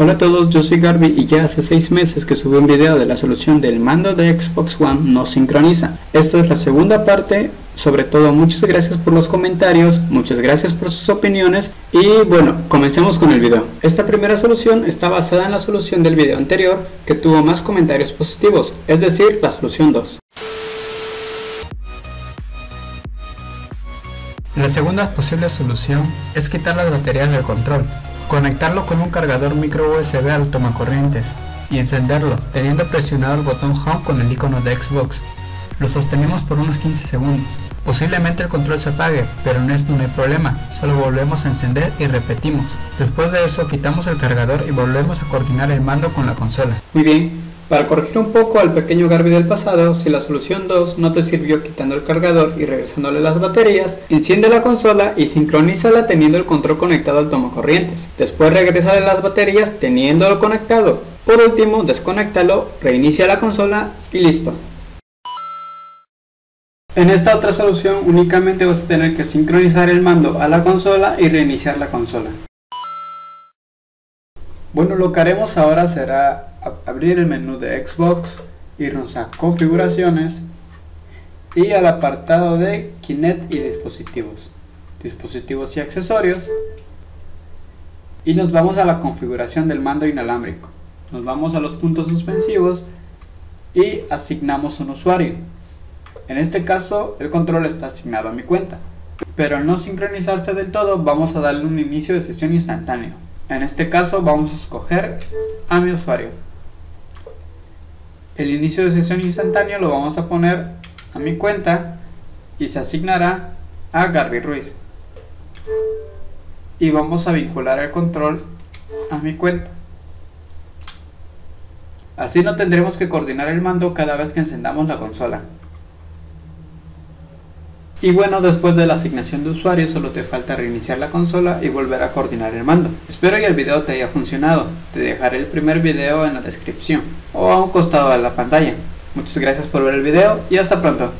Hola a todos, yo soy Garby y ya hace 6 meses que subí un video de la solución del mando de Xbox One no sincroniza. Esta es la segunda parte, sobre todo muchas gracias por los comentarios, muchas gracias por sus opiniones y bueno, comencemos con el video. Esta primera solución está basada en la solución del video anterior que tuvo más comentarios positivos, es decir, la solución 2. La segunda posible solución es quitar las baterías del control conectarlo con un cargador micro USB al tomacorrientes y encenderlo teniendo presionado el botón Home con el icono de Xbox. Lo sostenemos por unos 15 segundos. Posiblemente el control se apague, pero en esto no hay problema, solo volvemos a encender y repetimos. Después de eso quitamos el cargador y volvemos a coordinar el mando con la consola. Muy bien, para corregir un poco al pequeño Garby del pasado, si la solución 2 no te sirvió quitando el cargador y regresándole las baterías, enciende la consola y sincronízala teniendo el control conectado al tomacorrientes. Después regresale las baterías teniéndolo conectado. Por último, desconéctalo, reinicia la consola y listo. En esta otra solución únicamente vas a tener que sincronizar el mando a la consola y reiniciar la consola. Bueno, lo que haremos ahora será abrir el menú de Xbox, irnos a configuraciones y al apartado de Kinect y dispositivos, dispositivos y accesorios y nos vamos a la configuración del mando inalámbrico. Nos vamos a los puntos suspensivos y asignamos un usuario. En este caso el control está asignado a mi cuenta, pero al no sincronizarse del todo vamos a darle un inicio de sesión instantáneo. En este caso vamos a escoger a mi usuario. El inicio de sesión instantáneo lo vamos a poner a mi cuenta y se asignará a Garby Ruiz. Y vamos a vincular el control a mi cuenta. Así no tendremos que coordinar el mando cada vez que encendamos la consola. Y bueno, después de la asignación de usuario solo te falta reiniciar la consola y volver a coordinar el mando. Espero que el video te haya funcionado. Te dejaré el primer video en la descripción o a un costado de la pantalla. Muchas gracias por ver el video y hasta pronto.